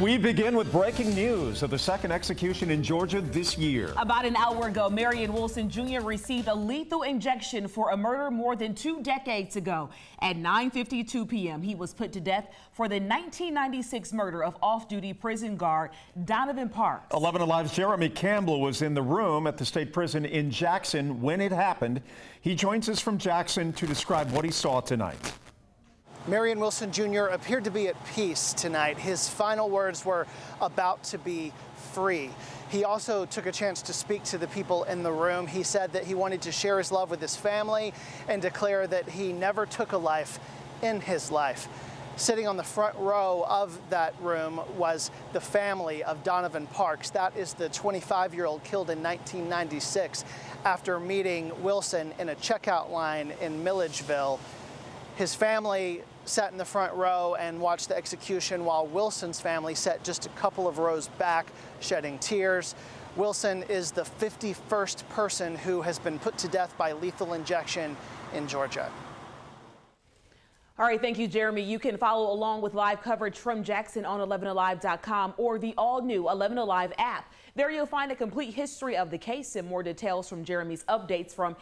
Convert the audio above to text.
We begin with breaking news of the second execution in Georgia this year. About an hour ago, Marion Wilson Jr. received a lethal injection for a murder more than two decades ago. At 9.52 p.m., he was put to death for the 1996 murder of off-duty prison guard Donovan Parks. 11 Alive's Jeremy Campbell was in the room at the state prison in Jackson when it happened. He joins us from Jackson to describe what he saw tonight. Marion Wilson Jr. appeared to be at peace tonight. His final words were about to be free. He also took a chance to speak to the people in the room. He said that he wanted to share his love with his family and declare that he never took a life in his life. Sitting on the front row of that room was the family of Donovan Parks. That is the 25 year old killed in 1996 after meeting Wilson in a checkout line in Milledgeville. His family sat in the front row and watched the execution while Wilson's family sat just a couple of rows back, shedding tears. Wilson is the 51st person who has been put to death by lethal injection in Georgia. All right, thank you, Jeremy. You can follow along with live coverage from Jackson on 11alive.com or the all-new 11 Alive app. There you'll find a complete history of the case and more details from Jeremy's updates from